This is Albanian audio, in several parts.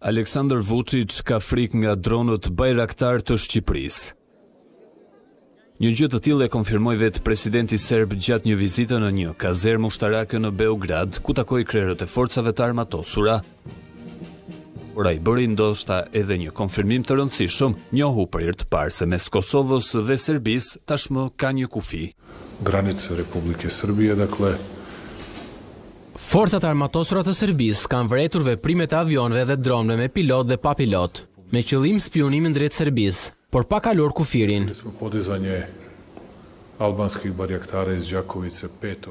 Aleksandër Vuçiç ka frikë nga dronët Bajraktar të Shqipërisë. Një gjë të tillë e konfirmoi vetë presidenti serb gjatë një vizite në një kazermë ushtarake në Beograd, ku takoi krerët e forcave të armatosura. Por ai bëri ndoshta edhe një konfirmim të rëndësishëm, njohu për herë të parë se mes Kosovës dhe Serbisë tashmë ka një kufi. Granice Republike Srbije, dakle, Forcat e Armatosura të Serbisë kanë vërejtur veprimet e avionëve dhe dronëve me pilot dhe pa pilot, me qëllim spiunimin drejt Serbisë, por pa kaluar kufirin.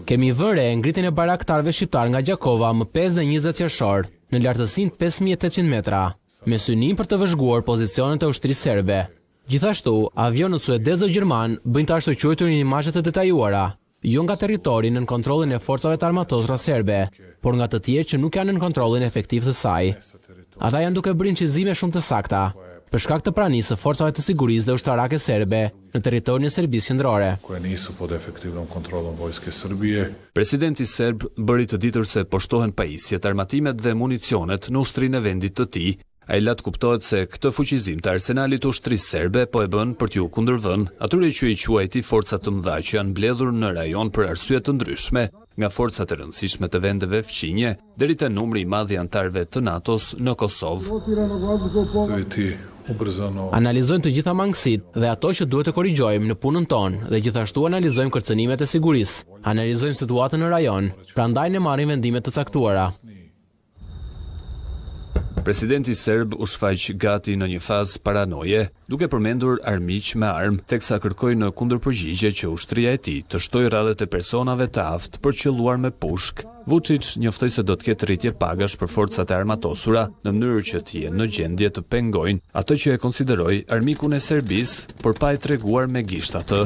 Kemi vënë re ngritjen e baraktarëve shqiptarë nga Gjakova më pesë dhe njëzet qershor, në lartësinë pesë mijë e tetëqind metra, me synim për të vëzhguar pozicionet e ushtrisë serbe. Gjithashtu, avionët suedezo-gjermanë bëjnë të ashtuquajturin imazhe të detajuara, jo nga territori nën kontrollin e forcave të armatosura serbe, por nga të tjerë që nuk janë nën kontrollin efektiv të saj. Ata janë duke bërë incizime shumë të sakta, për shkak të pranisë së forcave të sigurisë dhe ushtarake serbe në territorin e Serbisë Qendrore. Presidenti serb bëri të ditur se po shtohen pajisjet, armatimet dhe municionet në ushtrinë e vendit të tij, Ai la të kuptohet se këtë fuqizim të arsenalit të ushtrisë serbe po e bën për t'iu kundërvënë atyre që i quajti forca të mëdha që janë mbledhur në rajon për arsye të ndryshme, nga forcat e rëndësishme të vendeve fqinje deri te numri i madh i anëtarëve të NATO-s në Kosovë. Analizojmë të gjitha mangësitë dhe ato që duhet të korrigjojmë në punën tonë dhe gjithashtu analizojmë kërcënimet e sigurisë. Analizojmë situatën në rajon, prandaj ne marrim vendime të caktuara. Presidenti serb u shfaq gati në një fazë paranoje, duke përmendur armiq me armë, teksa kërkoi në kundërpërgjigje që ushtria e tij të shtojë radhët e personave të aftë për të qëlluar me pushkë. Vuçiç njoftoi se do të ketë rritje pagash për forcat e armatosura, në mënyrë që të jenë në gjendje të pengojnë atë që e konsideroi armikun e Serbisë, por pa e treguar me gisht atë.